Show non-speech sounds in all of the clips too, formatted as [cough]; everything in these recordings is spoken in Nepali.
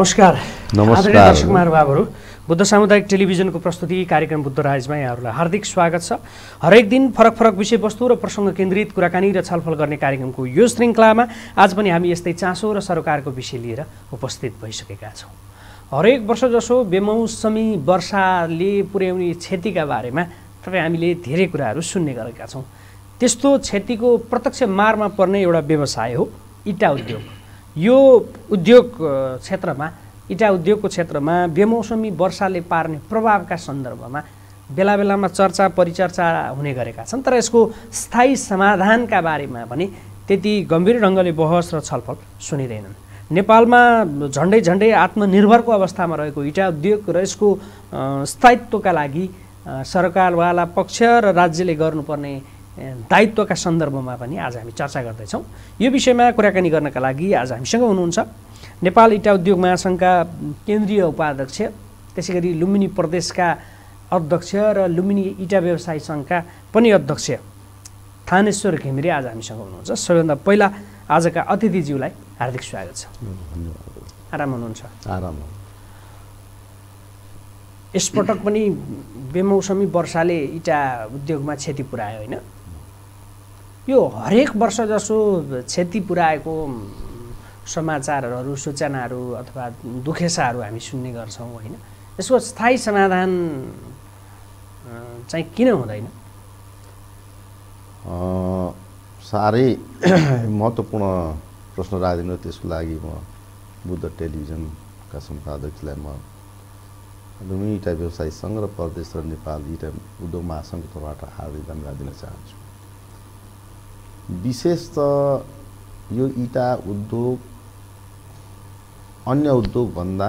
नमस्कार। नमस्कार। आदरणीय दर्शक महानुभावहरू बुद्ध सामुदायिक टेलिभिजनको प्रस्तुति कार्यक्रम बुद्ध राजमा यहाँहरूलाई हार्दिक स्वागत छ। हरेक दिन फरक फरक विषयवस्तु र प्रसङ्ग केन्द्रित कुराकानी र छलफल गर्ने कार्यक्रमको यो श्रृङ्खलामा आज पनि हामी यस्तै चासो र सरोकारको विषय लिएर उपस्थित भइसकेका छौँ। हरेक वर्ष जसो बेमौसमी वर्षाले पुर्याउने क्षतिका बारेमा तपाईँ हामीले धेरै कुराहरू सुन्ने गरेका छौँ। त्यस्तो क्षतिको प्रत्यक्ष मारमा पर्ने एउटा व्यवसाय हो इटा उद्योग। यो उद्योग क्षेत्रमा इटा उद्योगको क्षेत्रमा बेमौसमी वर्षाले पार्ने प्रभावका सन्दर्भमा बेला बेलामा चर्चा परिचर्चा हुने गरेका छन् तर यसको स्थायी समाधानका बारेमा भने त्यति गम्भीर ढङ्गले बहस र छलफल सुनिँदैनन्। नेपालमा झन्डै झन्डै आत्मनिर्भरको अवस्थामा रहेको इटा उद्योग र यसको स्थायित्वका लागि सरकारवाला पक्ष र राज्यले गर्नुपर्ने दायित्वका सन्दर्भमा पनि आज हामी चर्चा गर्दैछौँ। यो विषयमा कुराकानी गर्नका लागि आज हामीसँग हुनुहुन्छ नेपाल इटा उद्योग महासङ्घका केन्द्रीय उपाध्यक्ष त्यसै गरी लुम्बिनी प्रदेशका अध्यक्ष र लुम्बिनी इटा व्यवसाय सङ्घका पनि अध्यक्ष थानेश्वर घिमिरे आज हामीसँग हुनुहुन्छ। सबैभन्दा पहिला आजका अतिथिज्यूलाई हार्दिक स्वागत छ। आराम हुनुहुन्छ? आराम। यसपटक पनि बेमौसमी वर्षाले इटा उद्योगमा क्षति पुऱ्यायो होइन? यो हरेक वर्ष जसो क्षति पुऱ्याएको समाचारहरू सूचनाहरू अथवा दुखेसाहरू हामी सुन्ने गर्छौँ होइन? यसको स्थायी समाधान चाहिँ किन हुँदैन? साह्रै महत्त्वपूर्ण प्रश्न राखिदिनु त्यसको लागि म बुद्ध टेलिभिजनका सम्पादकलाई म लुम्बिनी इटा व्यवसायी सङ्घ र प्रदेश र नेपाल इटा उद्योग महासङ्घको तर्फबाट हार्दिक धन्यवाद दिन चाहन्छु। विशेष त यो इटा उद्योग अन्य उद्योगभन्दा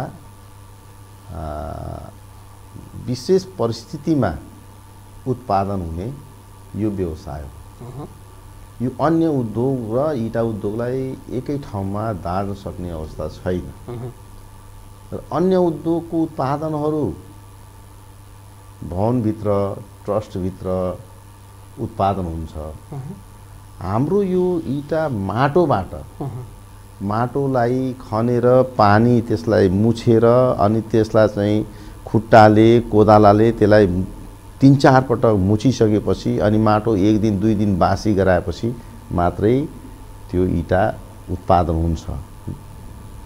विशेष परिस्थितिमा उत्पादन हुने यो व्यवसाय हो। यो अन्य उद्योग र इटा उद्योगलाई एकै ठाउँमा दार्न सक्ने अवस्था छैन। र अन्य उद्योगको उत्पादनहरू भवनभित्र ट्रस्टभित्र उत्पादन हुन्छ। हाम्रो यो इटा माटोबाट माटोलाई खनेर पानी त्यसलाई मुछेर अनि त्यसलाई चाहिँ खुट्टाले कोदालाले त्यसलाई तिन चार पटक मुछिसकेपछि अनि माटो एक दिन दुई दिन बासी गराएपछि मात्रै त्यो इटा उत्पादन हुन्छ।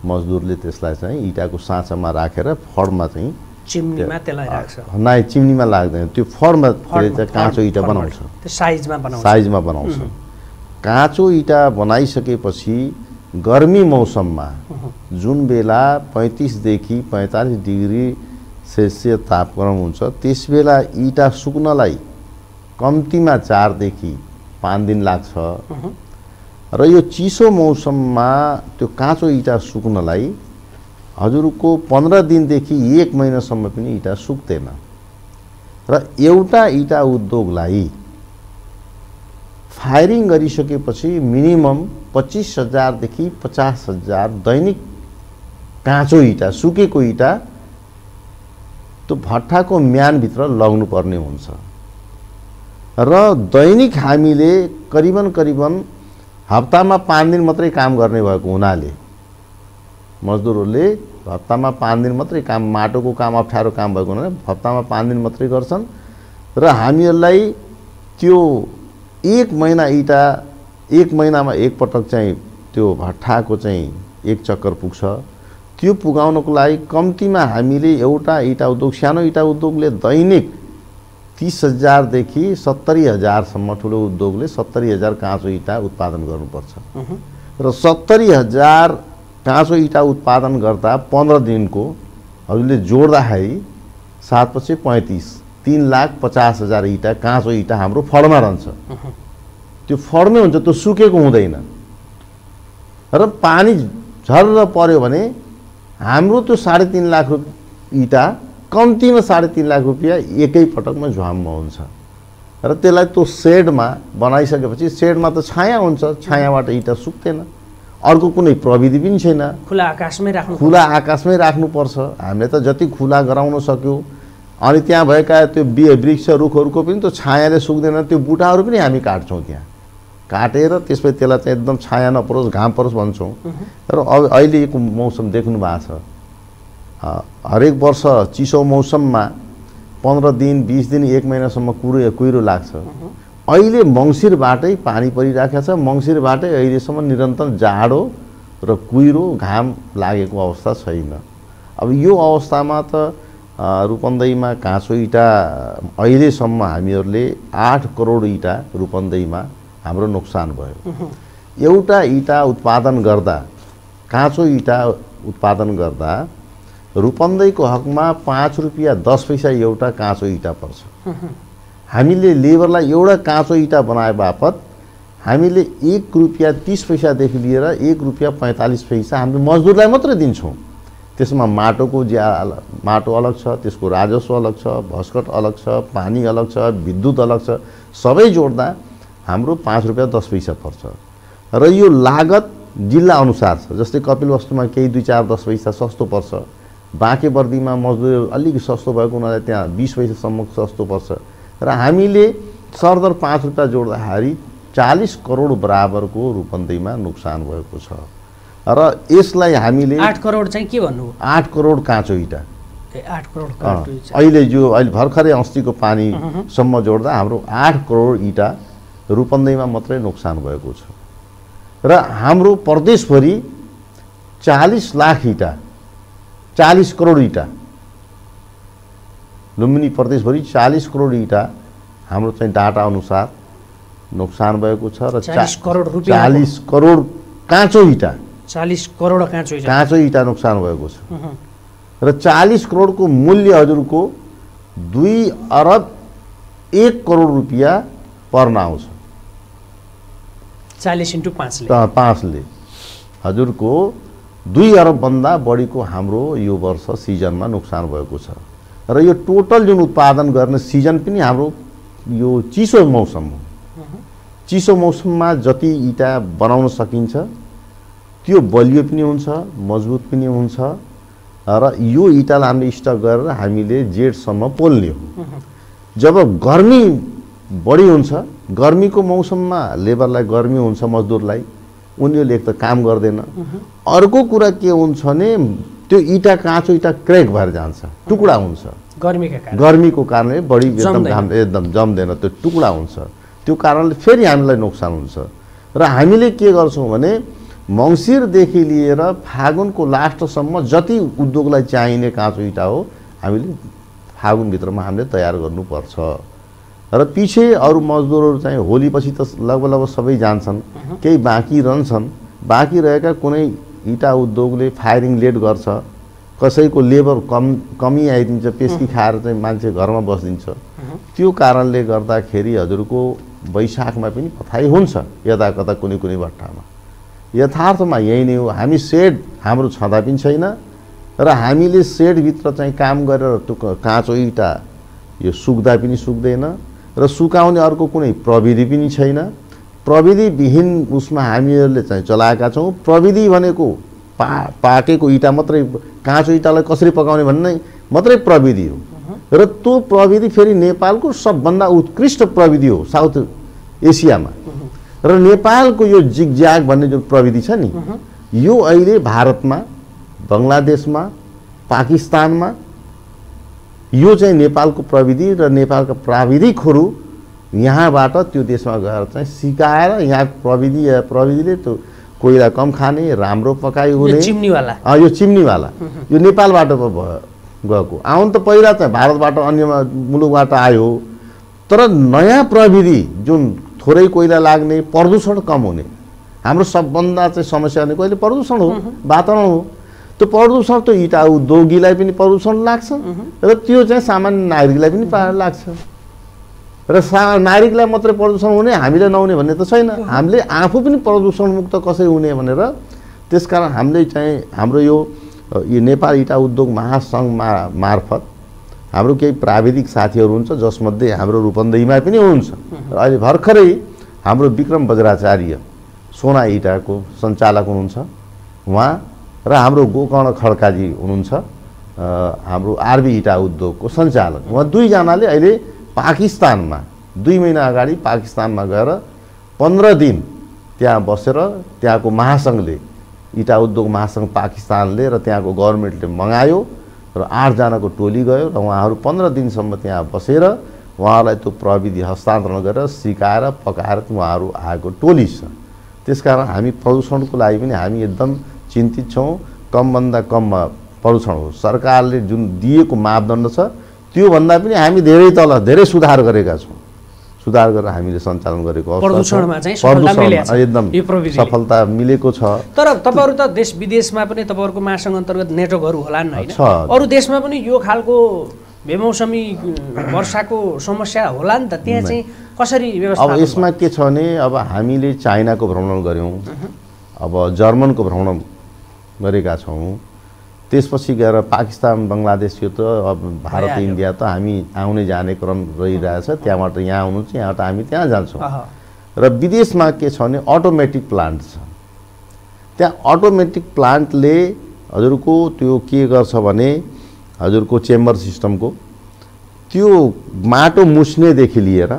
मजदुरले त्यसलाई चाहिँ इटाको साँचामा राखेर फडमा चाहिँ चिम्नीमा त्यसलाई राख्छ। नाइ चिम्नीमा लाग्दैन। त्यो फडमा त्यसले फर्म- चाहिँ काँचो इटा बनाउँछ। त्यो साइजमा बनाउँछ। साइजमा बनाउँछ। काँचो इटा बनाइसकेपछि गर्मी मौसममा जुन बेला पैँतिसदेखि पैँतालिस डिग्री सेल्सियस तापक्रम हुन्छ त्यस बेला इटा सुक्नलाई कम्तीमा चारदेखि पाँच दिन लाग्छ। र यो चिसो मौसममा त्यो काँचो इटा सुक्नलाई हजुरको पन्ध्र दिनदेखि एक महिनासम्म पनि इटा सुक्दैन। र एउटा इटा उद्योगलाई फायरिङ गरिसकेपछि मिनिमम पच्चिस हजारदेखि पचास हजार दैनिक काँचो इँटा सुकेको इँटा त्यो भट्टाको म्यानभित्र लग्नुपर्ने हुन्छ। र दैनिक हामीले करिबन करिबन हप्तामा पाँच दिन मात्रै काम गर्ने भएको हुनाले मजदुरहरूले हप्तामा पाँच दिन मात्रै काम माटोको काम अप्ठ्यारो काम भएको हुनाले हप्तामा पाँच दिन मात्रै गर्छन्। र हामीहरूलाई त्यो एक महिना इँटा एक महिनामा एकपटक चाहिँ त्यो भट्ठाको चाहिँ एक चक्कर पुग्छ। त्यो पुगाउनको लागि कम्तीमा हामीले एउटा इँटा उद्योग सानो इँटा उद्योगले दैनिक तिस हजारदेखि सत्तरी हजारसम्म ठुलो उद्योगले सत्तरी हजार काँचो इँटा उत्पादन गर्नुपर्छ। र सत्तरी हजार काँचो इँटा उत्पादन गर्दा पन्ध्र दिनको हजुरले जोड्दाखेरि सात पचे पैँतिस तिन लाख पचास हजार इँटा काँचो इँटा हाम्रो फडमा रहन्छ। त्यो फडमै हुन्छ त्यो सुकेको हुँदैन। र पानी झर्र पऱ्यो भने हाम्रो त्यो साढे तिन लाख रुप इँटा कम्तीमा साढे तिन लाख रुपियाँ एकै पटकमा झ्वाममा हुन्छ। र त्यसलाई त्यो सेडमा बनाइसकेपछि सेडमा त छाया हुन्छ छायाबाट इँटा सुक्दैन। अर्को कुनै प्रविधि पनि छैन। खुला आकाशमै राख्नु खुला आकाशमै राख्नुपर्छ हामीले त जति खुला गराउन सक्यौँ अनि त्यहाँ भएका त्यो बि वृक्ष रुखहरूको पनि त्यो छायाले सुक्दैन त्यो बुटाहरू पनि हामी काट्छौँ त्यहाँ। काटेर त्यसपछि त्यसलाई चाहिँ एकदम छाया नपरोस् घाम परोस् भन्छौँ। र अब अहिलेको मौसम देख्नु भएको छ। हरेक वर्ष चिसो मौसममा पन्ध्र दिन बिस दिन एक महिनासम्म कुरो कुहिरो लाग्छ। अहिले मङ्सिरबाटै पानी परिरहेको छ। मङ्सिरबाटै अहिलेसम्म निरन्तर जाडो र कुहिरो घाम लागेको अवस्था छैन। अब यो अवस्थामा त अ, रूपन्देहीमा काँचो इँटा अहिलेसम्म हामीहरूले आठ करोड इँटा रूपन्देहीमा हाम्रो नोक्सान भयो। एउटा इँटा उत्पादन गर्दा काँचो इँटा उत्पादन गर्दा रूपन्देहीको हकमा पाँच रुपियाँ दस पैसा एउटा काँचो इँटा पर्छ। हामीले लेबरलाई एउटा काँचो इँटा बनाए बापत हामीले एक रुपियाँ तिस पैसादेखि लिएर एक रुपियाँ पैँतालिस पैसा हामीले मजदुरलाई मात्रै दिन्छौँ। त्यसमा माटोको ज्या माटो अलग छ त्यसको राजस्व अलग छ भस्कट अलग छ पानी अलग छ विद्युत अलग छ सबै जोड्दा हाम्रो पाँच रुपियाँ दस पैसा पर्छ। र यो लागत जिल्ला अनुसार छ जस्तै कपिलवस्तुमा केही दुई चार दस पैसा सस्तो पर्छ। बाँके बर्दीमा मजदुर अलिक सस्तो भएको हुनाले त्यहाँ बिस पैसासम्म सस्तो पर्छ। र हामीले सरदर पाँच रुपियाँ जोड्दाखेरि चालिस करोड बराबरको रूपन्देहीमा नोक्सान भएको छ। र यसलाई हामीले आठ करोड चाहिँ के भन्नु? आठ करोड काँचो इँटा। आठ करोड। अहिले जो अहिले भर्खरै अस्तिको पानीसम्म जोड्दा हाम्रो आठ करोड इँटा रूपन्देहीमा मात्रै नोक्सान भएको छ। र हाम्रो प्रदेशभरि चालिस लाख इँटा चालिस करोड इँटा लुम्बिनी प्रदेशभरि चालिस करोड इँटा हाम्रो चाहिँ डाटा अनुसार नोक्सान भएको छ र 40 करोड चालिस करोड काँचो इँटा। चालिस करोड काँचो। काँचो इँटा नोक्सान भएको छ। र चालिस करोडको मूल्य हजुरको दुई अरब एक करोड रुपियाँ पर्न आउँछ। चालिस इन्टु पाँचले पाँचले हजुरको दुई अरबभन्दा बढीको हाम्रो यो वर्ष सिजनमा नोक्सान भएको छ। र यो टोटल जुन उत्पादन गर्ने सिजन पनि हाम्रो यो चिसो मौसम हो। चिसो मौसममा जति इँटा बनाउन सकिन्छ त्यो बलियो पनि हुन्छ मजबुत पनि हुन्छ र यो इँटालाई हामीले स्टक गरेर हामीले जेठसम्म पोल्ने हो। जब गर्मी बढी हुन्छ गर्मीको मौसममा लेबरलाई गर्मी हुन्छ मजदुरलाई उनीहरूले एक त काम गर्दैन। अर्को कुरा के हुन्छ भने त्यो इँटा काँचो इँटा क्रेक भएर जान्छ टुक्रा हुन्छ। गर्मीका कारण। गर्मीको कारणले बढी एकदम। घाम एकदम जम्दैन त्यो टुक्रा हुन्छ। त्यो कारणले फेरि हामीलाई नोक्सान हुन्छ। र हामीले के गर्छौँ भने मङ्सिरदेखि लिएर फागुनको लास्टसम्म जति उद्योगलाई चाहिने काँचो इँटा हो हामीले फागुनभित्रमा हामीले तयार गर्नुपर्छ। र पछि अरू मजदुरहरू चाहिँ होलीपछि त लगभग लगभग सबै जान्छन् केही बाँकी रहन्छन्। बाँकी रहेका कुनै इँटा उद्योगले फायरिङ लेट गर्छ कसैको लेबर कम कमी आइदिन्छ पेस्की खाएर चाहिँ मान्छे घरमा बसिदिन्छ। त्यो कारणले गर्दाखेरि हजुरको वैशाखमा पनि पथाइ हुन्छ यता कता कुनै कुनै भट्टामा। यथार्थमा यही नै हो। हामी सेड हाम्रो छँदा पनि छैन। र हामीले सेडभित्र चाहिँ काम गरेर त्यो क- काँचो इँटा यो सुक्दा पनि सुक्दैन। र सुकाउने अर्को कुनै प्रविधि पनि छैन। प्रविधिविहीन उसमा हामीहरूले चाहिँ चलाएका छौँ। प्रविधि भनेको पा पाकेको इँटा मात्रै काँचो इँटालाई कसरी पकाउने भन्ने मात्रै प्रविधि हो। र त्यो प्रविधि फेरि नेपालको सबभन्दा उत्कृष्ट प्रविधि हो साउथ एसियामा। र नेपालको यो जिगज्याग भन्ने जुन प्रविधि छ नि यो अहिले भारतमा बङ्गलादेशमा पाकिस्तानमा यो चाहिँ नेपालको प्रविधि र नेपालका प्राविधिकहरू यहाँबाट त्यो देशमा गएर चाहिँ सिकाएर यहाँको प्रविधि प्रविधिले त्यो कोइला कम खाने राम्रो पकाइ हुने। चिम्नीवाला। यो चिम्नीवाला। यो नेपालबाट पो भयो गएको। आउनु त पहिला चाहिँ भारतबाट अन्य मुलुकबाट आयो। तर नयाँ प्रविधि जुन थोरै कोइला लाग्ने प्रदूषण कम हुने। हाम्रो सबभन्दा चाहिँ समस्या भनेको अहिले प्रदूषण हो वातावरण हो। त्यो प्रदूषण त इँटा उद्योगीलाई पनि प्रदूषण लाग्छ र त्यो चाहिँ सामान्य नागरिकलाई पनि लाग्छ। र सा नागरिकलाई मात्रै प्रदूषण हुने हामीले नहुने भन्ने त छैन। हामीले आफू पनि प्रदूषण मुक्त कसरी हुने भनेर त्यसकारण हामीले चाहिँ हाम्रो यो नेपाल इँटा उद्योग महासङ्घ मा मार्फत हाम्रो केही प्राविधिक साथीहरू हुन्छ जसमध्ये हाम्रो रूपन्देहीमा पनि हुनुहुन्छ। र अहिले भर्खरै हाम्रो विक्रम बज्राचार्य सोना इँटाको सञ्चालक हुनुहुन्छ। उहाँ र हाम्रो गोकर्ण खड्काजी हुनुहुन्छ हाम्रो आरबी इँटा उद्योगको सञ्चालक। उहाँ दुईजनाले अहिले पाकिस्तानमा दुई महिना अगाडि पाकिस्तानमा गएर पन्ध्र दिन त्यहाँ बसेर त्यहाँको महासङ्घले इँटा उद्योग महासङ्घ पाकिस्तानले र त्यहाँको गभर्मेन्टले मगायो। र आठजनाको टोली गयो र उहाँहरू पन्ध्र दिनसम्म त्यहाँ बसेर उहाँहरूलाई त्यो प्रविधि हस्तान्तरण गरेर सिकाएर पकाएर उहाँहरू आएको टोली छ। त्यसकारण हामी प्रदूषणको लागि पनि हामी एकदम चिन्तित छौँ। कमभन्दा कममा प्रदूषण हो। सरकारले जुन दिएको मापदण्ड छ त्योभन्दा पनि हामी धेरै तल धेरै सुधार गरेका छौँ। सुधार गरेर हामीले सञ्चालन गरेको। प्रदूषणमा चाहिँ सफलता प्रदूषणमा मिलेको छ, एकदम। सफलता मिलेको छ। तर तपाईँहरू त देश विदेशमा पनि तपाईँहरूको महासङ्घ अन्तर्गत नेटवर्कहरू होइन। छ। अरू देशमा पनि यो खालको बेमौसमी वर्षाको समस्या होला नि त त्यहाँ चाहिँ कसरी व्यवस्था अब यसमा के छ भने अब हामीले चाइनाको भ्रमण गऱ्यौँ। अब जर्मनको भ्रमण गरेका छौँ। त्यसपछि गएर पाकिस्तान बङ्गलादेश यो त अब भारत। इन्डिया त हामी आउने जाने क्रम रहिरहेछ। त्यहाँबाट यहाँ आउनुहुन्छ यहाँबाट हामी त्यहाँ जान्छौँ। र विदेशमा के छ भने अटोमेटिक प्लान्ट छ। त्यहाँ अटोमेटिक प्लान्टले हजुरको त्यो के गर्छ भने हजुरको चेम्बर सिस्टमको त्यो माटो मुस्नेदेखि लिएर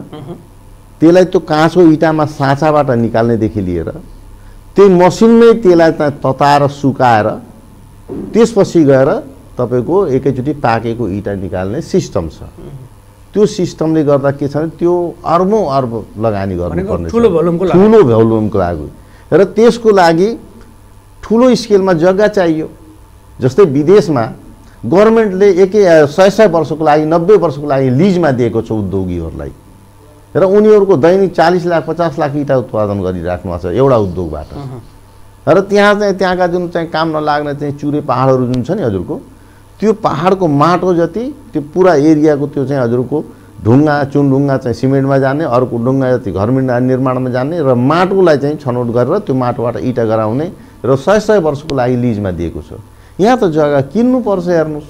त्यसलाई त्यो काँचो इँटामा साँचाबाट निकाल्नेदेखि लिएर त्यही मसिनमै त्यसलाई त्यहाँ तताएर सुकाएर त्यसपछि गएर तपाईँको एकैचोटि पाकेको इँटा निकाल्ने सिस्टम छ। त्यो सिस्टमले गर्दा के छ भने त्यो अर्बौँ अर्ब लगानी गर्नुपर्ने। ठुलो भोल्युमको लागि। र त्यसको लागि ठुलो स्केलमा जग्गा चाहियो। जस्तै विदेशमा गभर्मेन्टले एकै सय सय वर्षको लागि नब्बे वर्षको लागि लिजमा दिएको छ उद्योगीहरूलाई। र उनीहरूको दैनिक चालिस लाख पचास लाख इँटा उत्पादन गरिराख्नु भएको छ एउटा उद्योगबाट। र त्यहाँ चाहिँ त्यहाँका जुन चाहिँ काम नलाग्ने चाहिँ चुरे पाहाडहरू जुन छ नि हजुरको त्यो पाहाडको माटो जति त्यो पुरा एरियाको त्यो चाहिँ हजुरको ढुङ्गा चुनढुङ्गा चाहिँ सिमेन्टमा जाने अर्को ढुङ्गा जति घर निर्माणमा जाने र माटोलाई चाहिँ छनौट गरेर त्यो माटोबाट इँटा गराउने र सय सय वर्षको लागि लिजमा दिएको छ। यहाँ त जग्गा किन्नुपर्छ हेर्नुहोस्।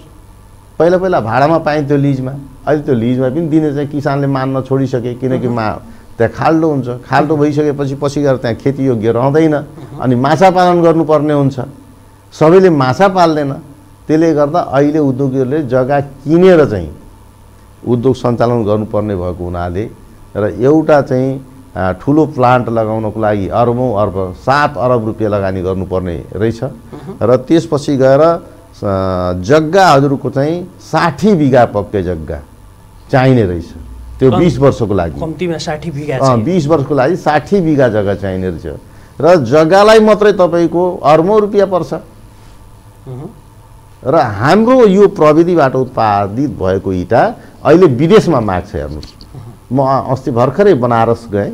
पहिला पहिला भाडामा पाइन्थ्यो लिजमा। अहिले त्यो लिजमा पनि दिने चाहिँ किसानले मान्न छोडिसके किनकि मा त्यहाँ खाल्डो हुन्छ। खाल्डो भइसकेपछि पछि गएर त्यहाँ खेतीयोग्य रहँदैन अनि माछा पालन गर्नुपर्ने हुन्छ। सबैले माछा पाल्दैन। त्यसले गर्दा अहिले उद्योगीहरूले जग्गा किनेर चाहिँ उद्योग सञ्चालन गर्नुपर्ने भएको हुनाले र एउटा चाहिँ ठुलो प्लान्ट लगाउनको लागि अरबौँ अर्ब सात अरब रुपियाँ लगानी गर्नुपर्ने रहेछ। र त्यसपछि गएर स- जग्गा हजुरको चाहिँ साठी बिघा पक्कै जग्गा चाहिने रहेछ। त्यो बिस वर्षको लागि। कम्तीमा साठी बिघा बिस वर्षको लागि साठी बिघा जग्गा चाहिने रहेछ। र जग्गालाई मात्रै तपाईँको अर्बौँ रुपियाँ पर्छ। र हाम्रो यो प्रविधिबाट उत्पादित भएको इँटा अहिले विदेशमा माग छ हेर्नुहोस्। म अस्ति भर्खरै बनारस गएँ।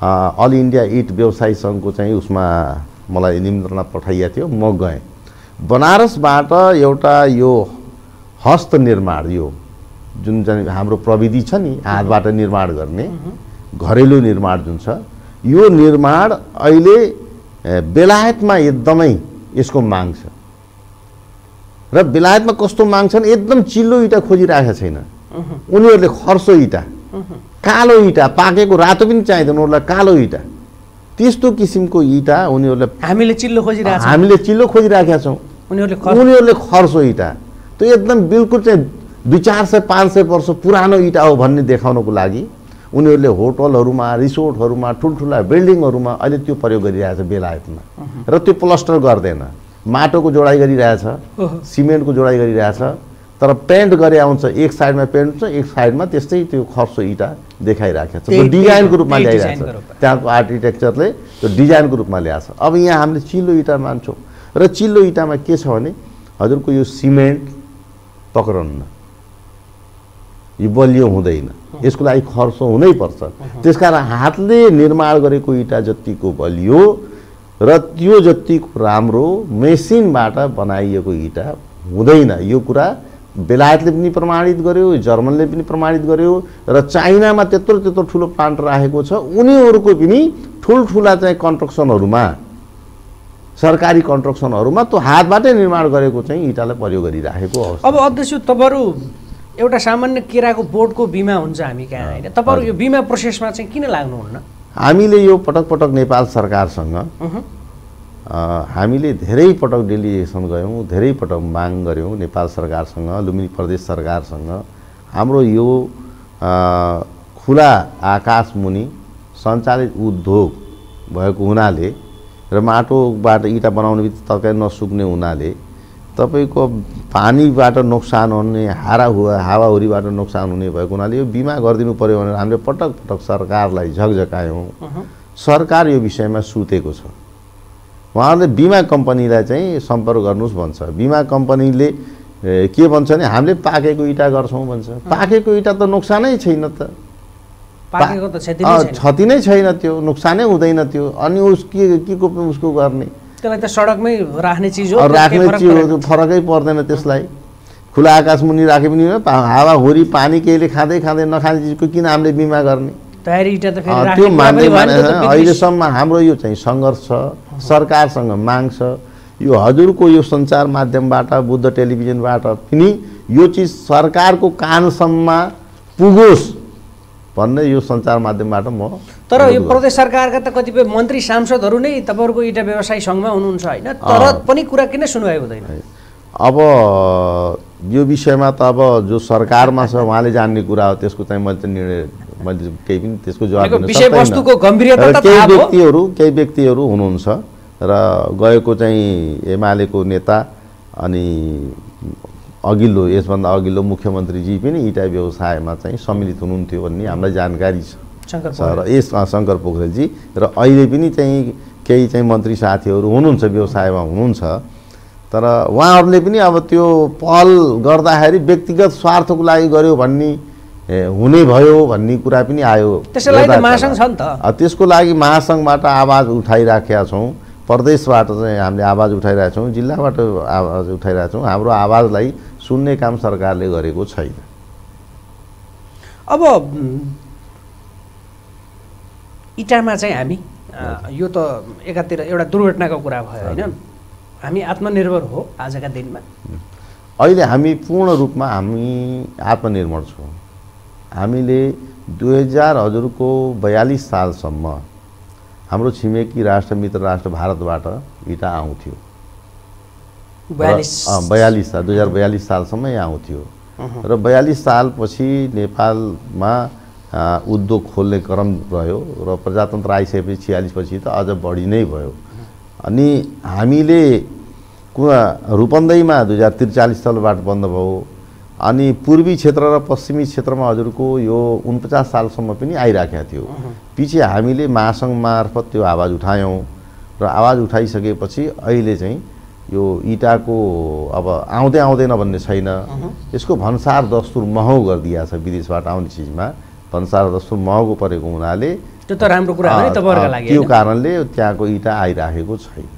अल इन्डिया इट व्यवसायी सङ्घको चाहिँ उसमा मलाई निमन्त्रणा पठाइएको थियो। म गएँ। बनारसबाट एउटा यो हस्त निर्माण यो जुन चाहिँ हाम्रो प्रविधि छ नि हातबाट निर्माण गर्ने घरेलु निर्माण जुन छ यो निर्माण अहिले बेलायतमा एकदमै यसको माग छ। र बेलायतमा कस्तो माग छन् एकदम चिल्लो इँटा खोजिरहेको छैन। उनीहरूले खर्सो इँटा कालो इँटा पाकेको रातो पनि चाहिँदैन उनीहरूलाई कालो इँटा। त्यस्तो किसिमको इँटा उनीहरूले हामीले चिल्लो खोजिरहेको छौँ हामीले चिल्लो खोजिराखेका छौँ। उनीहरूले खर्सो इँटा। त्यो एकदम बिल्कुल चाहिँ दुई चार सय पाँच सय वर्ष पुरानो इँटा हो भन्ने देखाउनको लागि उनीहरूले होटलहरूमा रिसोर्टहरूमा ठुल्ठुला बिल्डिङहरूमा अहिले त्यो प्रयोग गरिरहेछ बेलायतमा। र त्यो प्लस्टर गर्दैन। माटोको जोडाइ गरिरहेछ। सिमेन्टको जोडाइ गरिरहेछ तर पेन्ट गरे आउँछ एक साइडमा पेन्ट हुन्छ एक साइडमा त्यस्तै त्यो खर्सो इँटा देखाइराखेको छ। त्यो डिजाइनको रूपमा ल्याइरहेछ। त्यहाँको आर्किटेक्चरले त्यो डिजाइनको रूपमा ल्याएको छ। अब यहाँ हामीले चिल्लो इँटा मान्छौँ। र चिल्लो इँटामा के छ भने हजुरको यो सिमेन्ट पक्रन्न। यो बलियो हुँदैन। यसको लागि खर्च हुनैपर्छ त्यसकारण हातले निर्माण गरेको इँटा जतिको बलियो र त्यो जतिको राम्रो मेसिनबाट बनाइएको इँटा हुँदैन। यो कुरा बेलायतले पनि प्रमाणित गर्यो जर्मनले पनि प्रमाणित गर्यो र चाइनामा त्यत्रो त्यत्रो ठुलो प्लान्ट राखेको छ। उनीहरूको पनि ठुल्ठुला चाहिँ कन्स्ट्रक्सनहरूमा सरकारी कन्स्ट्रक्सनहरूमा त्यो हातबाटै निर्माण गरेको चाहिँ इँटालाई प्रयोग गरिराखेको अब अध्यक्ष तपाईँहरू एउटा सामान्य केराको बोर्डको बिमा हुन्छ हामी कहाँ होइन? तपाईँहरू यो बिमा प्रोसेसमा चाहिँ किन लाग्नुहुन्न? हामीले यो पटक पटक नेपाल सरकारसँग हामीले धेरै पटक डेलिगेसन गयौँ धेरै पटक माग गऱ्यौँ नेपाल सरकारसँग लुम्बिनी प्रदेश सरकारसँग। हाम्रो यो खुला आकाश मुनि सञ्चालित उद्योग भएको हुनाले र माटोबाट इँटा बनाउने बित्तिकै नसुक्ने हुनाले तपाईँको पानीबाट नोक्सान हुने हारा हुवा हावाहुरीबाट नोक्सान हुने भएको हुनाले यो बिमा गरिदिनु पऱ्यो भनेर हामीले पटक पटक सरकारलाई झकझकायौँ। सरकार यो विषयमा सुतेको छ। उहाँहरूले बिमा कम्पनीलाई चाहिँ सम्पर्क गर्नुहोस् भन्छ। बिमा कम्पनीले के भन्छ भने हामीले पाकेको इँटा गर्छौँ भन्छ। पाकेको इँटा त नोक्सानै छैन त। पाकेको त क्षति नै छैन। क्षति नै छैन त्यो नोक्सानै हुँदैन त्यो। अनि उस के के को उसको गर्ने? त्यसलाई त सडकमै राख्ने चिज हो राख्ने फरक चिज। हो, फरकै पर्दैन त्यसलाई। खुला आकाश मुनि राखे पनि हावाहुरी पानी केहीले खाँदै खाँदै नखाने चिजको किन हामीले बिमा गर्ने? त्यो मान्दै पनि भएन, त्यो त माने बिग्रिस- अहिलेसम्म हाम्रो यो चाहिँ सङ्घर्ष छ सरकारसँग माग छ यो हजुरको यो सञ्चार माध्यमबाट बुद्ध टेलिभिजनबाट पनि यो चिज सरकारको कानसम्म पुगोस्। भन्ने यो सञ्चार माध्यमबाट म तर यो। प्रदेश सरकारका त कतिपय मन्त्री सांसदहरू नै तपाईँहरूको इँटा व्यवसायी सङ्घमा हुनुहुन्छ होइन तर। पनि कुरा किन सुनवाई हुँदैन अब यो विषयमा त अब जो सरकारमा छ उहाँले जान्ने कुरा हो त्यसको चाहिँ मैले त निर्णय मैले केही पनि त्यसको जवाब केही। व्यक्तिहरू केही व्यक्तिहरू हुनुहुन्छ र गएको चाहिँ एमालेको नेता अनि अघिल्लो यसभन्दा अघिल्लो मुख्यमन्त्रीजी पनि इटा व्यवसायमा चाहिँ सम्मिलित हुनुहुन्थ्यो भन्ने हामीलाई जानकारी छ। र यस शङ्कर पोखरेलजी र अहिले पनि चाहिँ केही चाहिँ मन्त्री साथीहरू हुनुहुन्छ व्यवसायमा हुनुहुन्छ। तर उहाँहरूले पनि अब त्यो पहल गर्दाखेरि व्यक्तिगत स्वार्थको लागि गर्यो भन्ने हुने भयो भन्ने कुरा पनि आयो। त्यसको लागि महासङ्घबाट आवाज उठाइराखेका छौँ। प्रदेशबाट चाहिँ हामीले आवाज उठाइरहेका छौँ जिल्लाबाट आवाज उठाइरहेका छौँ। हाम्रो आवाजलाई सुन्ने काम सरकारले गरेको छैन। अब इँटामा चाहिँ हामी यो त एकातिर एउटा दुर्घटनाको कुरा भयो होइन? हामी आत्मनिर्भर हो आजका दिनमा। अहिले हामी पूर्ण रूपमा हामी आत्मनिर्भर छौँ। हामीले दुई हजार हजुरको बयालिस सालसम्म हाम्रो छिमेकी राष्ट्र मित्र राष्ट्र भारतबाट इँटा आउँथ्यो बयालिस। साल दुई हजार बयालिस सालसम्म यहाँ आउँथ्यो र बयालिस सालपछि नेपालमा उद्योग खोल्ने क्रम रह्यो र प्रजातन्त्र आइसकेपछि छ्यालिसपछि त अझ बढी नै भयो। अनि हामीले कु- रूपन्देहीमा दुई हजार त्रिचालिस सालबाट बन्द भयो अनि पूर्वी क्षेत्र र पश्चिमी क्षेत्रमा हजुरको यो उनपचास सालसम्म पनि आइराखेको थियो। पछि हामीले महासङ्घ मार्फत त्यो आवाज उठायौँ र आवाज उठाइसकेपछि अहिले चाहिँ यो इँटाको अब आउँदै आउँदैन भन्ने छैन। यसको भन्सार दस्तुर महँगो गरिदिएको छ विदेशबाट आउने चिजमा। भन्सार दस्तुर महँगो परेको हुनाले त्यो त राम्रो कुरा हो त्यो? कारणले त्यहाँको इँटा आइराखेको छैन।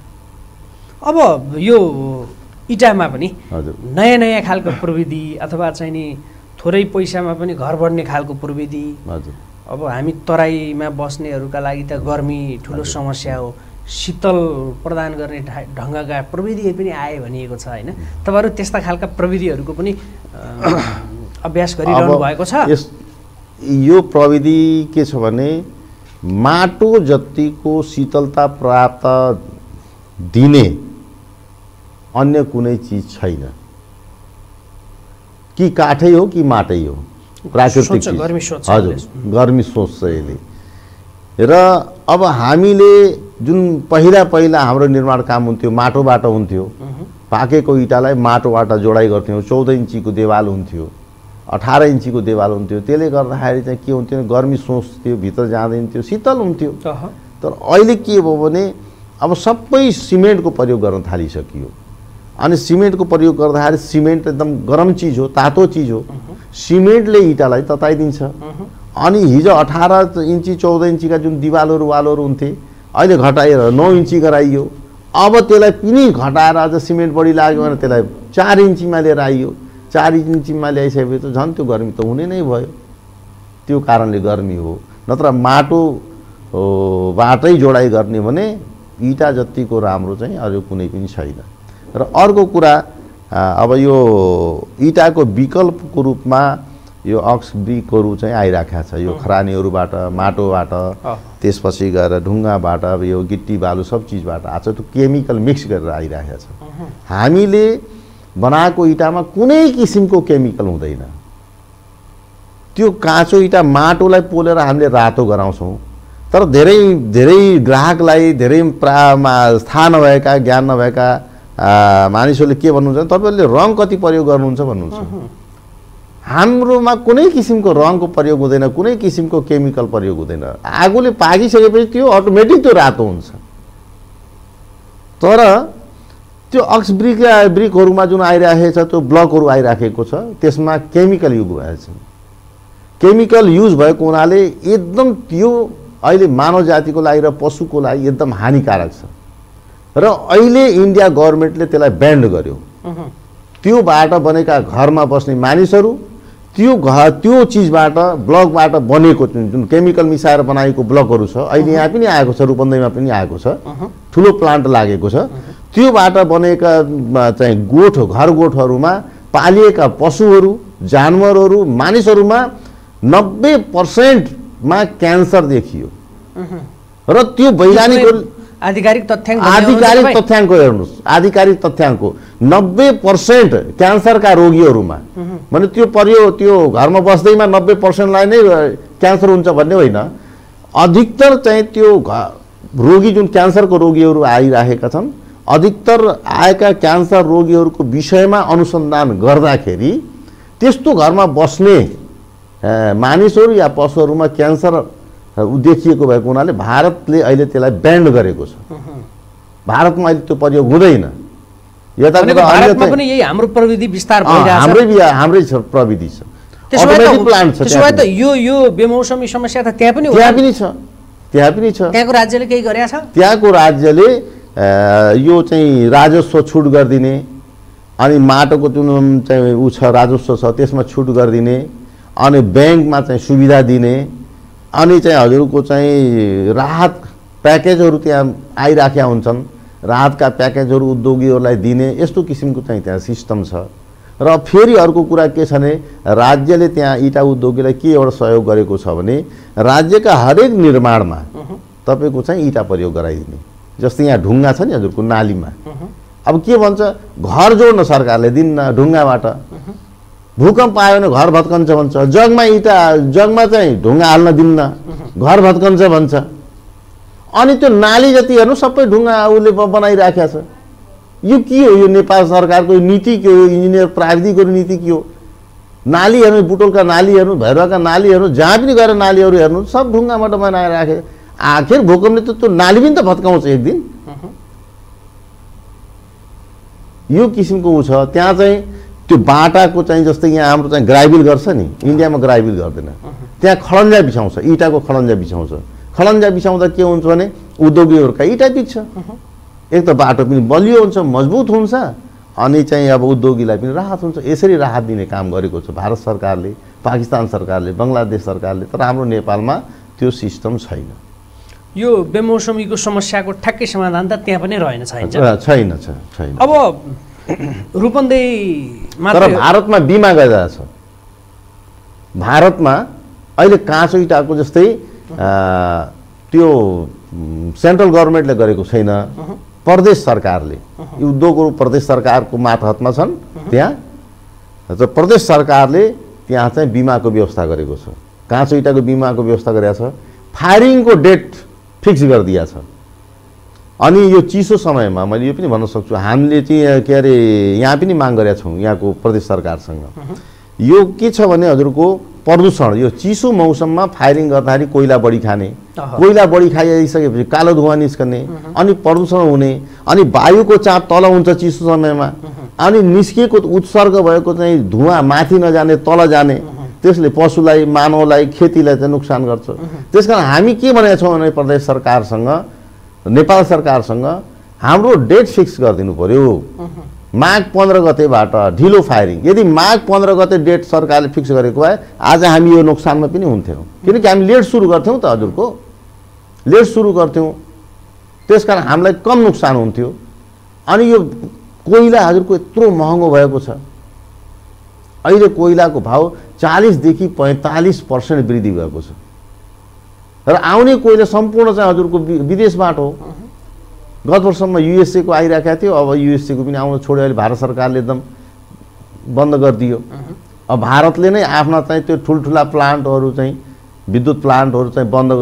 अब यो इँटामा पनि हजुर। नयाँ नयाँ खालको प्रविधि अथवा चाहिँ नि थोरै पैसामा पनि घर बढ्ने खालको प्रविधि। हजुर। अब हामी तराईमा बस्नेहरूका लागि त गर्मी ठुलो समस्या हो। शीतल प्रदान गर्ने ढङ्गका प्रविधिहरू पनि आए भनिएको छ होइन? तपाईँहरू त्यस्ता खालका प्रविधिहरूको पनि अभ्यास गरिरहनु भएको छ? यो प्रविधि के छ भने माटो जतिको शीतलता प्राप्त दिने अन्य कुनै चिज छैन। कि काठै हो कि माटै हो? प्राकृतिक हजुर यसले। गर्मी सोच्छ यसले। र अब हामीले जुन पहिला पहिला हाम्रो निर्माण काम हुन्थ्यो माटोबाट हुन्थ्यो पाकेको इँटालाई माटोबाट जोडाइ गर्थ्यौँ चौध इन्चीको देवाल हुन्थ्यो अठार इन्चीको देवाल हुन्थ्यो। त्यसले गर्दाखेरि चाहिँ के हुन्थ्यो गर्मी सोच्थ्यो भित्र जाँदैन थियो शीतल हुन्थ्यो। तर अहिले के भयो भने अब सबै सिमेन्टको प्रयोग गर्न थालिसकियो। अनि सिमेन्टको प्रयोग गर्दाखेरि सिमेन्ट एकदम गरम चिज हो तातो चिज हो। सिमेन्टले इँटालाई तताइदिन्छ। अनि हिजो अठार इन्ची चौध इन्चीका जुन दिवालहरू वालहरू हुन्थे अहिले घटाएर नौ इन्ची गराइयो। अब त्यसलाई पनि घटाएर अझ सिमेन्ट बढी लाग्यो भने त्यसलाई चार इन्चीमा लिएर आइयो। चार इन्चीमा ल्याइसकेपछि त झन् त्यो गर्मी त हुने नै भयो। त्यो कारणले गर्मी हो। नत्र माटो बाटै जोडाइ गर्ने भने इँटा जतिको राम्रो चाहिँ अरू कुनै पनि छैन। र अर्को कुरा अब यो इँटाको विकल्पको रूपमा यो अक्स ब्रिकहरू चाहिँ आइराखेको छ। यो खरानीहरूबाट माटोबाट। त्यसपछि गएर ढुङ्गाबाट अब यो गिट्टी बालु सब चिजबाट आएको छ त्यो केमिकल मिक्स गरेर आइरहेको छ। हामीले बनाएको इँटामा कुनै किसिमको केमिकल हुँदैन। त्यो काँचो इँटा माटोलाई पोलेर हामीले रातो गराउँछौँ। तर धेरै धेरै ग्राहकलाई धेरै प्रायमा थाहा नभएका ज्ञान नभएका मानिसहरूले के भन्नुहुन्छ भने तपाईँहरूले रङ कति प्रयोग गर्नुहुन्छ भन्नुहुन्छ। हाम्रोमा कुनै किसिमको रङको प्रयोग हुँदैन कुनै किसिमको केमिकल प्रयोग हुँदैन। आगोले पाकिसकेपछि त्यो अटोमेटिक त्यो रातो हुन्छ। तर त्यो अक्स ब्रिक ब्रिकहरूमा जुन आइराखेको छ त्यो ब्लकहरू आइराखेको छ त्यसमा केमिकल युज भएछ। केमिकल युज भएको हुनाले एकदम त्यो अहिले मानव जातिको लागि र पशुको लागि एकदम हानिकारक छ। र अहिले इन्डिया गभर्मेन्टले त्यसलाई ब्यान्ड गर्यो। त्योबाट बनेका घरमा बस्ने मानिसहरू त्यो घर त्यो चिजबाट ब्लकबाट बनेको जुन केमिकल मिसाएर बनाएको ब्लकहरू छ अहिले यहाँ पनि आएको छ रूपन्देहीमा पनि आएको छ। ठुलो प्लान्ट लागेको छ। त्योबाट बनेका चाहिँ गोठ घर गोठहरूमा पालिएका पशुहरू जानवरहरू मानिसहरूमा नब्बे पर्सेन्टमा क्यान्सर देखियो। र त्यो वैज्ञानिकहरू आधिकारिक तथ्याङ्क आधिकारिक तथ्याङ्क हेर्नुहोस्। आधिकारिक तथ्याङ्क। नब्बे पर्सेन्ट क्यान्सरका रोगीहरूमा। भने त्यो पर्यो त्यो घरमा बस्दैमा नब्बे पर्सेन्टलाई नै क्यान्सर हुन्छ भन्ने होइन। अधिकतर चाहिँ त्यो रोगी जुन क्यान्सरको रोगीहरू आइरहेका छन् अधिकतर आएका क्यान्सर रोगीहरूको विषयमा अनुसन्धान गर्दाखेरि त्यस्तो घरमा बस्ने मानिसहरू या पशुहरूमा क्यान्सर देखिएको भएको हुनाले भारतले अहिले त्यसलाई ब्यान्ड गरेको छ। भारतमा अहिले त्यो प्रयोग हुँदैन। यता पनि यही हाम्रो प्रविधि विस्तार हाम्रै हाम्रै छ प्रविधि छ। त। यो यो बेमौसमी समस्या त त्यहाँ पनि त्यहाँ पनि छ। त्यहाँ पनि छ। त्यहाँको राज्यले केही गरेका छ? त्यहाँको राज्यले यो चाहिँ राजस्व छुट गरिदिने अनि माटोको जुन चाहिँ ऊ छ राजस्व छ त्यसमा छुट गरिदिने अनि ब्याङ्कमा चाहिँ सुविधा दिने अनि चाहिँ हजुरको चाहिँ राहत प्याकेजहरू त्यहाँ आइराखेका हुन्छन्। राहतका प्याकेजहरू उद्योगीहरूलाई दिने यस्तो किसिमको चाहिँ त्यहाँ सिस्टम छ। र फेरि अर्को कुरा के छ भने राज्यले त्यहाँ इटा उद्योगीलाई के एउटा सहयोग गरेको छ भने राज्यका हरेक निर्माणमा तपाईँको चाहिँ इटा प्रयोग गराइदिने। जस्तै यहाँ ढुङ्गा छ नि हजुरको नालीमा। अब के भन्छ घर जोड्न सरकारले दिन्न ढुङ्गाबाट। भूकम्प आयो भने घर भत्कन्छ भन्छ। जगमा इटा जगमा चाहिँ ढुङ्गा हाल्न दिन्न। घर भत्कन्छ भन्छ। अनि त्यो नाली जति हेर्नु सबै ढुङ्गा उसले बनाइराखेको छ। यो के हो? यो नेपाल सरकारको नीति के हो? इन्जिनियर प्राविधिकको नीति के हो? नाली हेर्नु बुटोलका नाली हेर्नु भैरवका नाली हेर्नु जहाँ पनि गएर नालीहरू हेर्नु सब ढुङ्गाबाट बनाइराखे आखिर भूकम्पले त त्यो नाली पनि त भत्काउँछ एक दिन यो किसिमको ऊ छ। त्यहाँ चाहिँ त्यो बाटाको चाहिँ जस्तै यहाँ हाम्रो चाहिँ ग्राइबिल गर्छ नि। इन्डियामा ग्राइबिल गर्दैन। त्यहाँ खडन्जा बिछाउँछ इँटाको खडन्जा बिछाउँछ। खडन्जा बिछाउँदा के हुन्छ भने उद्योगीहरूका इँटा बिग्छ एक त बाटो पनि बलियो हुन्छ मजबुत हुन्छ अनि चाहिँ अब उद्योगीलाई पनि राहत हुन्छ। यसरी राहत दिने काम गरेको छ भारत सरकारले पाकिस्तान सरकारले बङ्गलादेश सरकारले तर हाम्रो नेपालमा त्यो सिस्टम छैन। यो बेमौसमीको समस्याको ठ्याक्कै समाधान त त्यहाँ पनि रहेन छैन। छैन छैन। अब रूपन्देही तर भारतमा बिमा गरिरहेछ भारतमा अहिले काँचो इँटाको जस्तै त्यो सेन्ट्रल गभर्मेन्टले गरेको छैन। प्रदेश सरकारले। उद्योगहरू प्रदेश सरकारको मातहतमा छन्। त्यहाँ र प्रदेश सरकारले त्यहाँ चाहिँ बिमाको व्यवस्था गरेको छ। काँचो इँटाको बिमाको व्यवस्था गरेको छ। फायरिङको डेट फिक्स गरिदिया छ। अनि यो चिसो समयमा मैले यो पनि भन्न सक्छु हामीले चाहिँ के अरे यहाँ पनि माग गरेका छौँ यहाँको प्रदेश सरकारसँग। यो के छ भने हजुरको प्रदूषण यो चिसो मौसममा फायरिङ गर्दाखेरि कोइला बढी खाने। कोइला बढी खाइसकेपछि कालो धुवा निस्कने अनि प्रदूषण हुने अनि वायुको चाप तल हुन्छ चिसो समयमा अनि निस्किएको उत्सर्ग भएको चाहिँ धुवा माथि नजाने तल जाने त्यसले पशुलाई मानवलाई खेतीलाई चाहिँ नोक्सान गर्छ। त्यस कारण हामी के भनेका छौँ भने प्रदेश सरकारसँग नेपाल सरकारसँग हाम्रो डेट फिक्स गरिदिनु पर्यो। माघ पन्ध्र गतेबाट ढिलो फायरिङ। यदि माघ पन्ध्र गते डेट सरकारले फिक्स गरेको भए आज हामी यो नोक्सानमा पनि हुन्थ्यौँ। किनकि हामी लेट सुरु गर्थ्यौँ त हजुरको। लेट सुरु गर्थ्यौँ। त्यस कारण हामीलाई कम नोक्सान हुन्थ्यो। अनि यो कोइला हजुरको यत्रो महँगो भएको छ। अहिले कोइलाको भाउ चालिसदेखि पैँतालिस पर्सेन्ट वृद्धि भएको छ। र आउने कोइला सम्पूर्ण चाहिँ हजुरको विदेशबाट हो। गत वर्षमा युएसएको आइरहेको थियो अब युएसएको पनि आउन छोड्यो अहिले भारत सरकारले एकदम बन्द गरिदियो। अब भारतले नै आफ्ना चाहिँ त्यो ठुल्ठुला प्लान्टहरू चाहिँ विद्युत प्लान्टहरू चाहिँ बन्द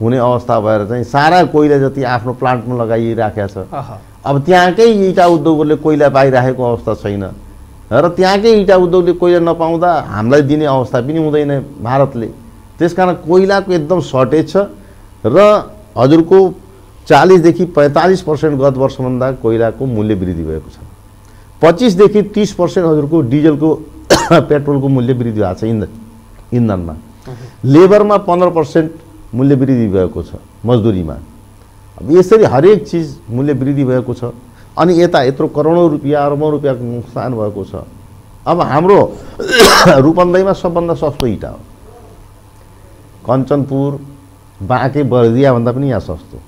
हुने अवस्था भएर चाहिँ सारा कोइला जति आफ्नो प्लान्टमा लगाइराखेको छ। अब त्यहाँकै इँटा उद्योगहरूले कोइला पाइराखेको अवस्था छैन। र त्यहाँकै इँटा उद्योगले कोइला नपाउँदा हामीलाई दिने अवस्था पनि हुँदैन भारतले। त्यसकारण कोइलाको एकदम सर्टेज छ र हजुरको चालिसदेखि पैँतालिस पर्सेन्ट गत वर्षभन्दा कोइलाको मूल्य वृद्धि भएको छ। पच्चिसदेखि तिस पर्सेन्ट हजुरको डिजलको [coughs] पेट्रोलको मूल्य वृद्धि भएको छ इन्धन इन्धनमा। लेबरमा पन्ध्र पर्सेन्ट मूल्य वृद्धि भएको छ मजदुरीमा। अब यसरी हरेक चिज मूल्य वृद्धि भएको छ अनि यता यत्रो करोडौँ रुपियाँ अरबौँ रुपियाँको नोक्सान भएको छ। अब हाम्रो [coughs] रूपन्दैमा सबभन्दा सस्तो इँटा हो। कञ्चनपुर बाँके बर्दियाभन्दा पनि यहाँ सस्तो।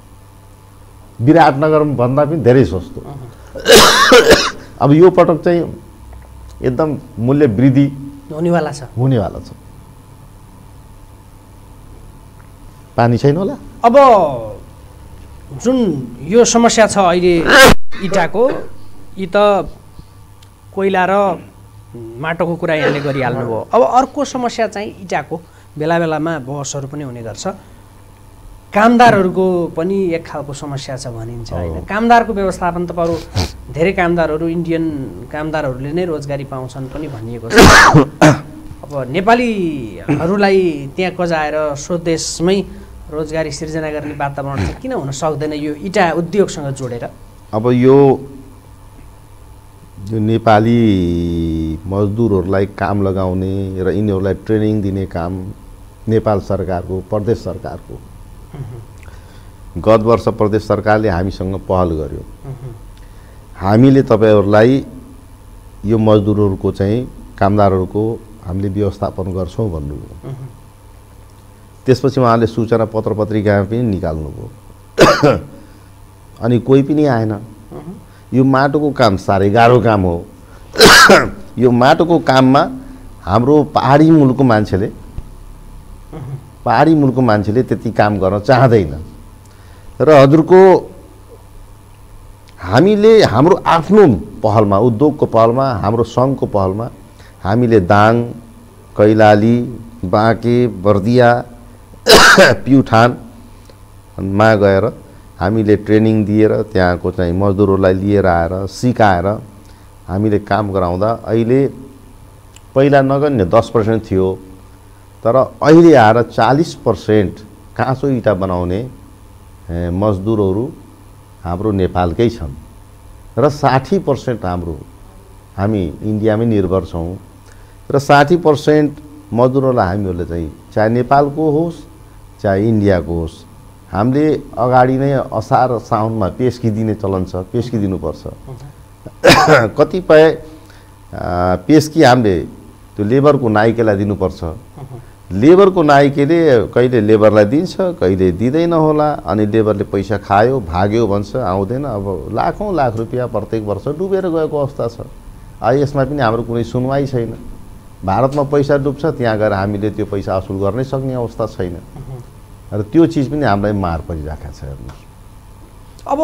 विराटनगर भन्दा पनि धेरै सस्तो। [coughs] अब यो पटक चाहिँ एकदम मूल्य वृद्धि हुनेवाला छ। हुनेवाला छ। पानी छैन होला? अब जुन यो समस्या छ अहिले इँटाको यी त कोइला र माटोको कुरा यहाँले गरिहाल्नुभयो। अब अर्को समस्या चाहिँ इँटाको। बेला बेलामा बहसहरू पनि हुने गर्छ। कामदारहरूको पनि एक खालको समस्या छ भनिन्छ होइन। कामदारको व्यवस्थापन तपाईँहरू धेरै कामदारहरू इन्डियन कामदारहरूले नै रोजगारी पाउँछन् पनि भनिएको छ। अब नेपालीहरूलाई त्यहाँ कजाएर स्वदेशमै रोजगारी सिर्जना गर्ने वातावरण चाहिँ किन हुन सक्दैन यो इँटा उद्योगसँग जोडेर? अब यो यो नेपाली मजदुरहरूलाई काम लगाउने र यिनीहरूलाई ट्रेनिङ दिने काम नेपाल सरकारको प्रदेश सरकारको। गत वर्ष प्रदेश सरकारले हामीसँग पहल गर्यो। हामीले तपाईँहरूलाई यो मजदुरहरूको चाहिँ कामदारहरूको हामीले व्यवस्थापन गर्छौँ भन्नुभयो। त्यसपछि उहाँले सूचना पत्र पत्रिकामा पनि निकाल्नुभयो। [coughs] अनि कोही पनि आएन। यो माटोको काम साह्रै गाह्रो काम हो। [coughs] यो माटोको काममा हाम्रो पहाडी मुलुकको मान्छेले पहाडी मुलुकको मान्छेले त्यति काम गर्न चाहँदैन। र हजुरको हामीले हाम्रो आफ्नो पहलमा उद्योगको पहलमा हाम्रो सङ्घको पहलमा हामीले दाङ कैलाली बाँके बर्दिया [coughs] प्युठानमा गएर हामीले ट्रेनिङ दिएर त्यहाँको चाहिँ मजदुरहरूलाई लिएर आएर सिकाएर हामीले काम गराउँदा अहिले पहिला नगन्य दस पर्सेन्ट थियो। तर अहिले आएर चालिस पर्सेन्ट काँचो इँटा बनाउने मजदुरहरू हाम्रो नेपालकै छन् र साठी पर्सेन्ट हाम्रो हामी इन्डियामै निर्भर छौँ र साठी पर्सेन्ट मजदुरहरूलाई हामीहरूले चाहिँ चाहे नेपालको होस् चाहे इन्डियाको होस् हामीले अगाडि नै असार साउनमा पेस्की दिने चलन छ पेस्की दिनुपर्छ कतिपय पेस्की हामीले त्यो लेबरको नाइकेलाई दिनुपर्छ। लेबरको नाइकेले कहिले लेबरलाई दिन्छ कहिले दिँदैन होला अनि लेबरले पैसा खायो भाग्यो भन्छ आउँदैन। अब लाखौँ लाख रुपियाँ प्रत्येक वर्ष डुबेर गएको अवस्था छ। यसमा पनि हाम्रो कुनै सुनवाई छैन। भारतमा पैसा डुब्छ त्यहाँ गएर हामीले त्यो पैसा असुल गर्नै सक्ने अवस्था छैन। र त्यो चिज पनि हामीलाई मार परिरहेको छ हेर्नुहोस्। अब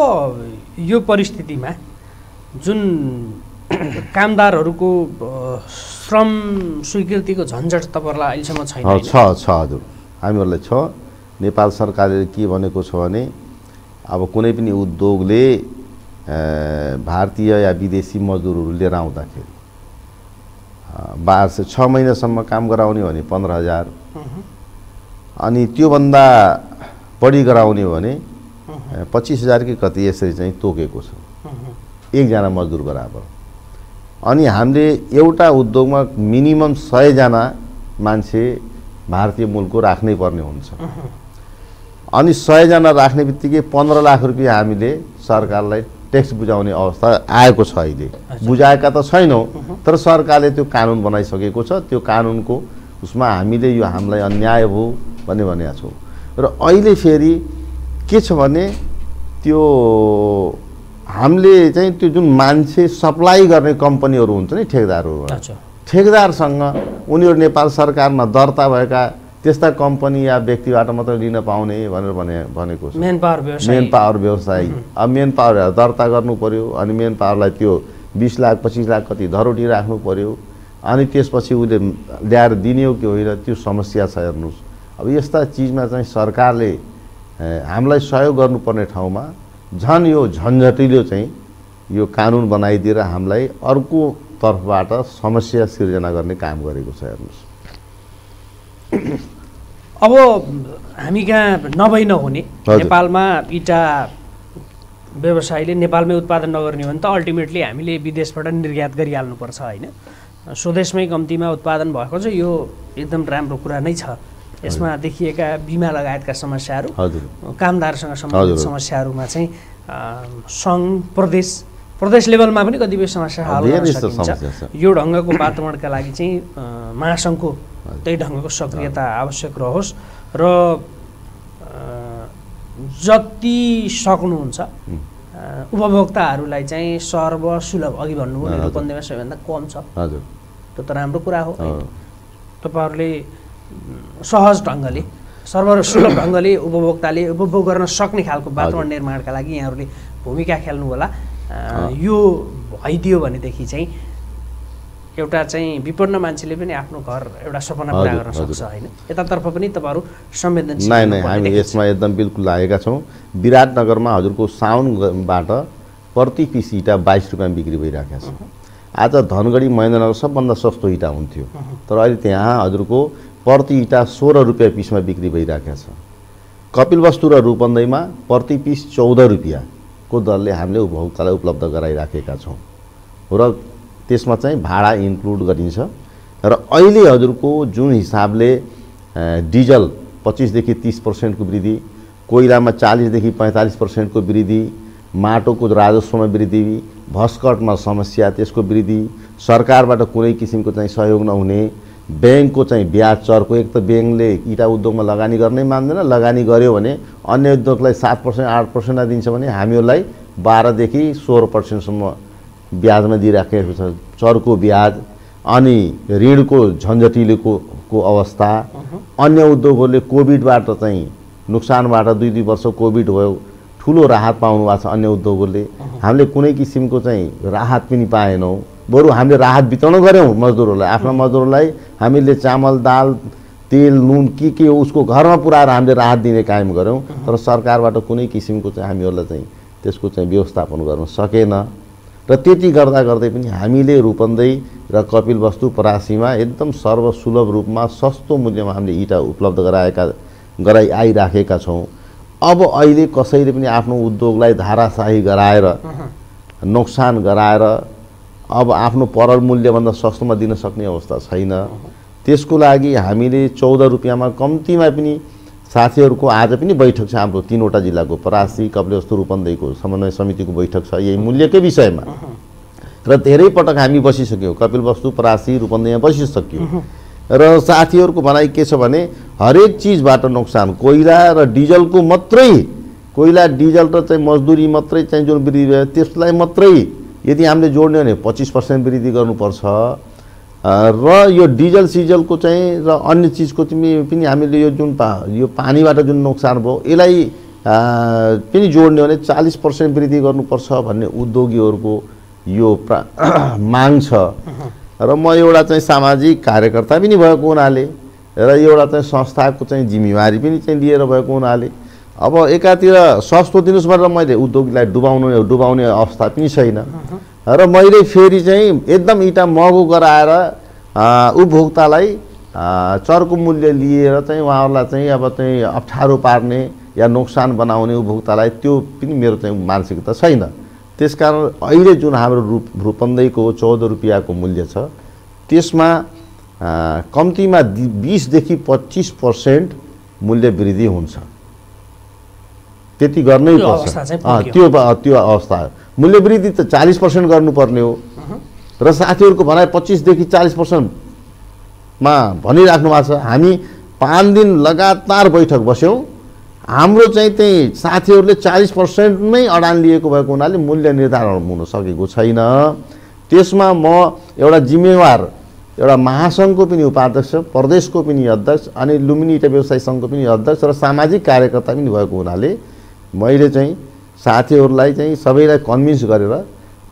यो परिस्थितिमा जुन कामदारहरूको श्रम स्वीकृतिको झन्झट तपाईँहरूलाई अहिलेसम्म छैन? छ छ हजुर। हामीहरूलाई छ। नेपाल सरकारले के भनेको छ भने अब कुनै पनि उद्योगले भारतीय या विदेशी मजदुरहरू लिएर आउँदाखेरि बाह्र से छ महिनासम्म काम गराउने भने पन्ध्र हजार। अनि त्योभन्दा बढी गराउने भने पच्चिस हजार कि कति यसरी चाहिँ तोकेको छ। एकजना मजदुर बराबर। अनि हामीले एउटा उद्योगमा मिनिमम सयजना मान्छे भारतीय मूलको राख्नै पर्ने हुन्छ। अनि सयजना राख्ने बित्तिकै पन्ध्र लाख रुपियाँ हामीले सरकारलाई ट्याक्स बुझाउने अवस्था आएको छ अहिले। बुझाएका त छैनौँ तर सरकारले त्यो कानुन बनाइसकेको छ। त्यो कानुनको उसमा हामीले यो हामीलाई अन्याय हो भन्ने भनेका छौँ। र अहिले फेरि के छ भने त्यो हामीले चाहिँ त्यो जुन मान्छे सप्लाई गर्ने कम्पनीहरू हुन्छ नि ठेकदारहरू। ठेकदारसँग उनीहरू नेपाल सरकारमा दर्ता भएका त्यस्ता कम्पनी या व्यक्तिबाट मात्रै लिन पाउने भनेर भने भनेको छ। मेन पावर व्यवसाय। मेन पावर व्यवसायी अब मेन पावर दर्ता गर्नु पर्यो अनि मेन पावरलाई त्यो बिस लाख पच्चिस लाख कति धरोटी राख्नु पर्यो अनि त्यसपछि उसले ल्याएर दिने हो कि होइन त्यो समस्या छ हेर्नुहोस्। अब यस्ता चिजमा चाहिँ सरकारले हामीलाई सहयोग गर्नुपर्ने ठाउँमा झन् यो झन्झटिलो चाहिँ यो कानुन बनाइदिएर हामीलाई अर्को तर्फबाट समस्या सिर्जना गर्ने काम गरेको छ हेर्नुहोस्। अब हामी कहाँ नभई नहुने। नेपालमा इटा व्यवसायले नेपालमै उत्पादन नगर्ने हो भने त अल्टिमेटली हामीले विदेशबाट निर्यात गरिहाल्नुपर्छ होइन? स्वदेशमै कम्तीमा उत्पादन भएको चाहिँ यो एकदम राम्रो कुरा नै छ। यसमा देखिएका बिमा लगायतका समस्याहरू कामदारसँग सम्बन्धित। समस्याहरूमा चाहिँ सङ्घ प्रदेश प्रदेश लेभलमा पनि कतिपय समस्या हल गर्न सकिन्छ। यो ढङ्गको वातावरणका लागि चाहिँ महासङ्घको त्यही ढङ्गको सक्रियता आवश्यक रहोस् र जति सक्नुहुन्छ उपभोक्ताहरूलाई चाहिँ सर्वसुलभ अघि भन्नुभयो नि हजुर। रूपन्देहीमा सबैभन्दा कम छ। त्यो त राम्रो कुरा हो तपाईँहरूले सहज ढङ्गले सर्वसुलभ [coughs] ढङ्गले उपभोक्ताले उपभोग गर्न सक्ने खालको वातावरण निर्माणका लागि यहाँहरूले भूमिका खेल्नु होला। यो भइदियो भनेदेखि चाहिँ एउटा चाहिँ विपन्न मान्छेले पनि आफ्नो घर एउटा सपना पुरा गर्न। सक्छ होइन? यतातर्फ पनि तपाईँहरू संवेदनशील नै नै हामी। यसमा एकदम बिल्कुल लागेका छौँ। विराटनगरमा हजुरको साउनबाट प्रति पिस इँटा बाइस रुपियाँमा बिक्री भइरहेको छ। आज धनगढी महेन्द्रनगर सबभन्दा सस्तो इँटा हुन्थ्यो। तर अहिले त्यहाँ हजुरको प्रति इँटा सोह्र रुपियाँ पिसमा बिक्री भइरहेको छ। कपिलवस्तु र रूपन्देहीमा प्रति पिस चौध रुपियाँको दरले हामीले उपभोक्तालाई उपलब्ध गराइराखेका छौँ र त्यसमा चाहिँ भाडा इन्क्लुड गरिन्छ र अहिले हजुरको जुन हिसाबले डिजल पच्चिसदेखि तिस पर्सेन्टको वृद्धि कोइलामा चालिसदेखि पैँतालिस पर्सेन्टको वृद्धि माटोको राजस्वमा वृद्धि भस्कटमा समस्या त्यसको वृद्धि सरकारबाट कुनै किसिमको चाहिँ सहयोग नहुने ब्याङ्कको चाहिँ ब्याज चर्को एक त ब्याङ्कले इँटा उद्योगमा लगानी गर्नै मान्दैन। लगानी गर्यो भने अन्य उद्योगलाई सात पर्सेन्ट आठ पर्सेन्टमा दिन्छ भने हामीहरूलाई बाह्रदेखि सोह्र पर्सेन्टसम्म ब्याजमा दिइराखेको छ। चर्को ब्याज अनि ऋणको झन्झटिलोको को अवस्था। अन्य उद्योगहरूले कोभिडबाट चाहिँ नोक्सानबाट दुई दुई वर्ष कोभिड भयो ठुलो राहत पाउनु भएको छ अन्य उद्योगहरूले। हामीले कुनै किसिमको चाहिँ राहत पनि पाएनौँ। बरु हामीले राहत वितरण गऱ्यौँ मजदुरहरूलाई। आफ्ना मजदुरलाई हामीले चामल दाल तेल नुन के के हो उसको घरमा पुऱ्याएर हामीले राहत दिने कायम गऱ्यौँ। तर सरकारबाट कुनै किसिमको चाहिँ हामीहरूलाई चाहिँ त्यसको चाहिँ व्यवस्थापन गर्न सकेन। र त्यति गर्दा गर्दै पनि हामीले रूपन्देही र कपिलवस्तु परासीमा एकदम सर्वसुलभ रूपमा सस्तो मूल्यमा हामीले इँटा उपलब्ध गराएका गराइ आइराखेका छौँ। अब अहिले कसैले पनि आफ्नो उद्योगलाई धाराशाही गराएर नोक्सान गराएर अब आफ्नो परल मूल्यभन्दा सस्तोमा दिन सक्ने अवस्था छैन। त्यसको लागि हामीले चौध रुपियाँमा कम्तीमा पनि साथीहरूको आज पनि बैठक छ हाम्रो तिनवटा जिल्लाको। परासी कपिलवस्तु रूपन्देहीको समन्वय समितिको बैठक छ यही मूल्यकै विषयमा। र धेरै पटक हामी बसिसक्यौँ। कपिलवस्तु परासी रूपन्देहीमा बसिसक्यौँ। र साथीहरूको भनाइ के छ भने हरेक चिजबाट नोक्सान कोइला र डिजलको मात्रै कोइला डिजल र चाहिँ मजदुरी मात्रै चाहिँ जुन वृद्धि भयो त्यसलाई मात्रै यदि हामीले जोड्ने हो भने पच्चिस पर्सेन्ट वृद्धि गर्नुपर्छ। र यो डिजल सिजलको चाहिँ र अन्य चिजको तिमी पनि हामीले यो जुन पा यो पानीबाट जुन नोक्सान भयो यसलाई पनि जोड्ने हो भने चालिस पर्सेन्ट वृद्धि गर्नुपर्छ भन्ने उद्योगीहरूको यो प्रा [clears throat] माग छ। र म एउटा चाहिँ सामाजिक कार्यकर्ता पनि भएको हुनाले र एउटा चाहिँ संस्थाको चाहिँ जिम्मेवारी पनि चाहिँ लिएर भएको हुनाले अब एकातिर सस्तो दिनुहोस् भनेर मैले उद्योगलाई डुबाउनु डुबाउने अवस्था पनि छैन। र मैले फेरि चाहिँ एकदम इँटा महँगो गराएर उपभोक्तालाई चर्को मूल्य लिएर चाहिँ उहाँहरूलाई चाहिँ अब चाहिँ अप्ठ्यारो पार्ने या नोक्सान बनाउने उपभोक्तालाई त्यो पनि मेरो चाहिँ मानसिकता छैन। त्यसकारण अहिले जुन हाम्रो रूप रूपन्देहीको चौध रुपियाँको मूल्य छ त्यसमा कम्तीमा बिसदेखि पच्चिस पर्सेन्ट मूल्य वृद्धि हुन्छ। त्यति गर्नै पर्छ। त्यो त्यो अवस्था। मूल्य वृद्धि त चालिस पर्सेन्ट गर्नुपर्ने हो। र साथीहरूको भनाइ पच्चिसदेखि चालिस पर्सेन्टमा भनिराख्नु भएको छ हामी पाँच दिन लगातार बैठक बस्यौँ। हाम्रो चाहिँ त्यही साथीहरूले चालिस पर्सेन्ट नै अडान लिएको भएको हुनाले मूल्य निर्धारण हुन सकेको छैन। त्यसमा म एउटा जिम्मेवार एउटा महासङ्घको पनि उपाध्यक्ष प्रदेशको पनि अध्यक्ष अनि लुम्बिनी व्यवसाय सङ्घको पनि अध्यक्ष र सामाजिक कार्यकर्ता पनि भएको हुनाले मैले चाहिँ साथीहरूलाई चाहिँ सबैलाई कन्भिन्स गरेर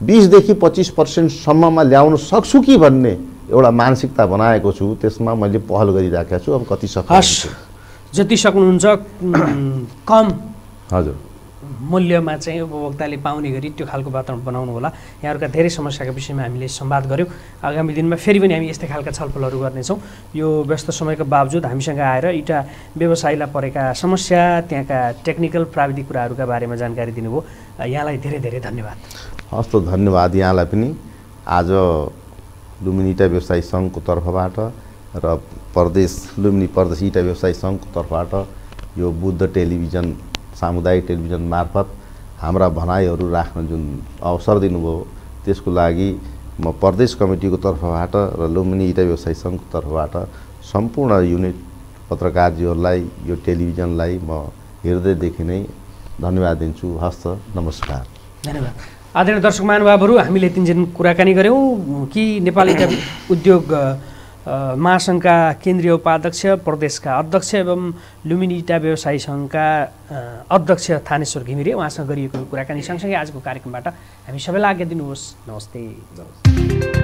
बिसदेखि पच्चिस पर्सेन्टसम्ममा ल्याउन सक्छु कि भन्ने एउटा मानसिकता बनाएको छु त्यसमा मैले पहल गरिराखेको छु। अब कति सक्छु जति सक्नुहुन्छ कम। हजुर। मूल्यमा चाहिँ उपभोक्ताले पाउने गरी त्यो खालको वातावरण बनाउनु होला। यहाँहरूका धेरै समस्याका विषयमा हामीले संवाद गऱ्यौँ आगामी दिनमा फेरि पनि हामी यस्तै खालका छलफलहरू गर्नेछौँ। यो व्यस्त समयको बावजुद हामीसँग आएर इटा व्यवसायलाई परेका समस्या त्यहाँका टेक्निकल प्राविधिक कुराहरूका बारेमा जानकारी दिनुभयो। यहाँलाई धेरै धेरै धन्यवाद। हस् त धन्यवाद यहाँलाई पनि। आज लुम्बिनी इटा व्यवसायी सङ्घको तर्फबाट र प्रदेश लुम्बिनी प्रदेश इटा व्यवसायी सङ्घको तर्फबाट यो बुद्ध टेलिभिजन सामुदायिक टेलिभिजन मार्फत हाम्रा भनाइहरू राख्न जुन अवसर दिनुभयो त्यसको लागि म प्रदेश कमिटीको तर्फबाट र लुम्बिनी इटा व्यवसायी सङ्घको तर्फबाट सम्पूर्ण युनिट पत्रकारजीहरूलाई यो टेलिभिजनलाई म हृदयदेखि नै धन्यवाद दिन्छु। हस्त नमस्कार। धन्यवाद। आदरणीय दर्शक महानुभावहरू हामीले तिनजना कुराकानी गऱ्यौँ कि नेपाली उद्योग महासङ्घका केन्द्रीय उपाध्यक्ष प्रदेशका अध्यक्ष एवं लुम्बिनी इटा व्यवसायी सङ्घका अध्यक्ष थानेश्वर घिमिरे उहाँसँग गरिएको कुराकानी सँगसँगै आजको कार्यक्रमबाट हामी सबैलाई आज्ञा दिनुहोस्। नमस्ते।